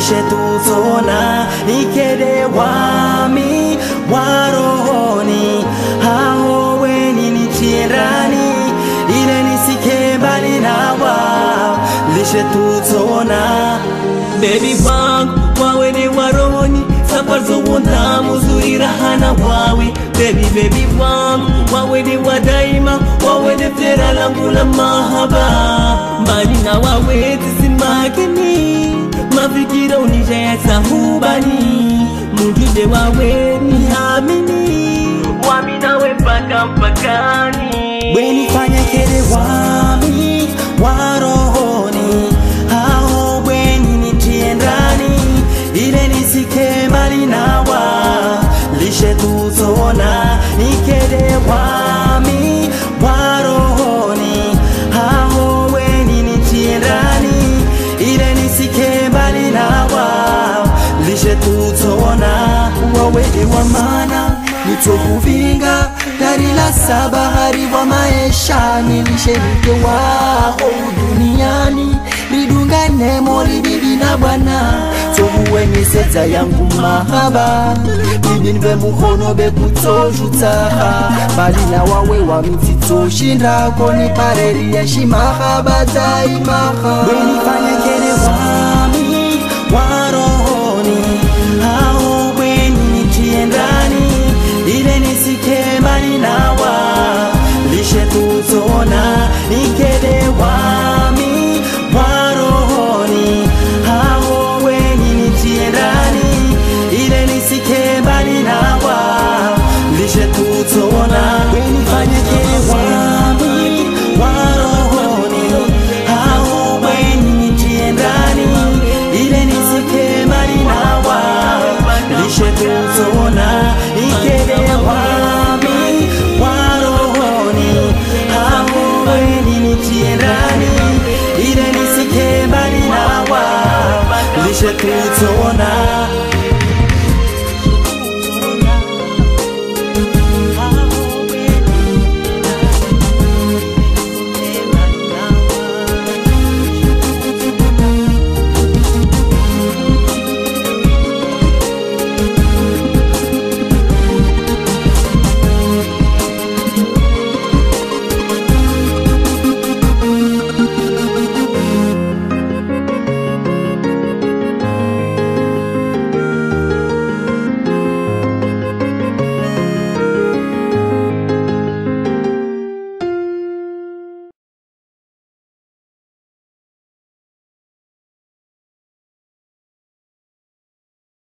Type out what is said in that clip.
lishe tuzona ikede wami wa rohoni. Hao weni nitie ndani ile nisike mbali nawa lishe tuzona. Bebi wangu wawe ni warohoni safari zowona muzuri rahana wawe. Bebi bebi wangu wawe ni wadaima wawe ni tera langu la mahaba. Mbali na wawe mpaka We weni fanya kede wami warohoni rohoni. Hao weni nitie ndani. Ile nisike mbali nawa lishe tuzona nikede wami wa rohoni. Hao weni nitie ndani. Ile nisike mbali nawa lishe tuzona wawede wa mana nitokuvinga dari la saba hari wa maisha nilishe mke wao duniani. Lidungane moli bibi na bwana. Tohuwe yangu mahaba. Bibi nve muhono bekutojuta bali na wawe wa mititoshinda koni 这ะคื